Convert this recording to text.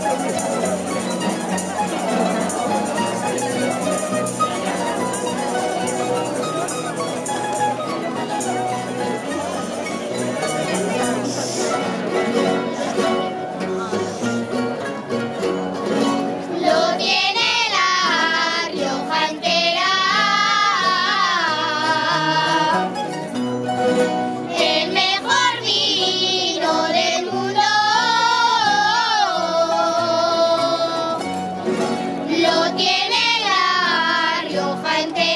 Thank you. tiene la Rioja entera.